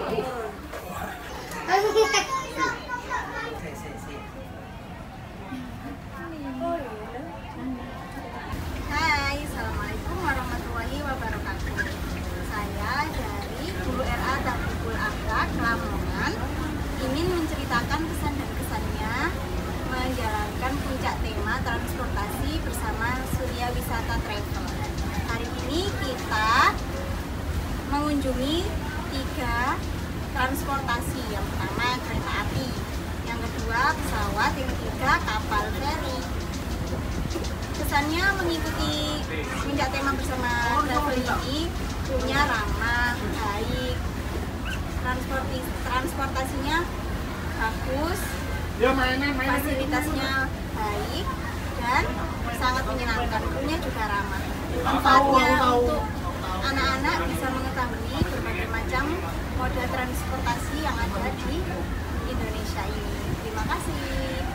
Hai, Assalamualaikum warahmatullahi wabarakatuh. Saya dari Guru RA Dapukul Akrak, Lamongan ingin menceritakan kesan dan kesannya menjalankan puncak tema transportasi bersama Surya Wisata Travel. Hari ini kita mengunjungi tiga transportasi. Yang pertama kereta api. Yang kedua pesawat, yang ketiga kapal feri. Kesannya mengikuti puncak tema bersama travel ini punya ramah, baik, transporti transportasinya bagus, fasilitasnya baik dan sangat menyenangkan, punya juga ramah. Manfaatnya untuk anak-anak bisa mengetahui berbagai macam moda transportasi yang ada di Indonesia ini. Terima kasih.